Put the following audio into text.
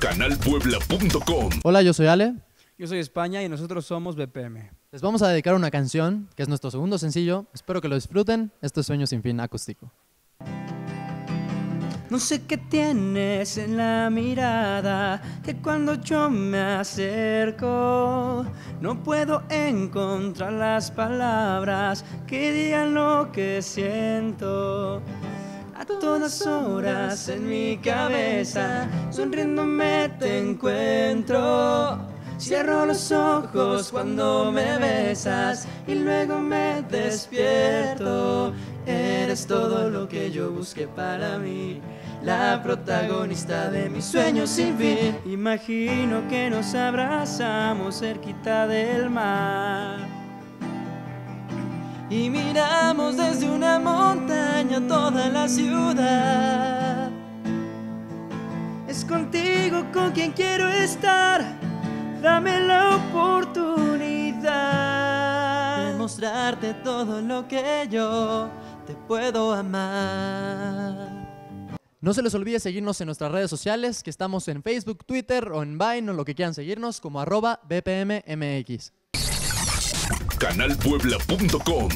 canalpuebla.com. Hola, yo soy Ale. Yo soy España y nosotros somos BPM. Les vamos a dedicar una canción que es nuestro segundo sencillo. Espero que lo disfruten. Esto es Sueño sin fin acústico. No sé qué tienes en la mirada, que cuando yo me acerco, no puedo encontrar las palabras que digan lo que siento. Todas horas en mi cabeza, sonriéndome te encuentro. Cierro los ojos cuando me besas y luego me despierto. Eres todo lo que yo busqué para mí, la protagonista de mis sueños sin fin. Imagino que nos abrazamos cerquita del mar. Y miramos desde una toda la ciudad. Es contigo con quien quiero estar. Dame la oportunidad de mostrarte todo lo que yo te puedo amar. No se les olvide seguirnos en nuestras redes sociales, que estamos en Facebook, Twitter o en Vine o lo que quieran seguirnos como arroba BPMMX. canalpuebla.com.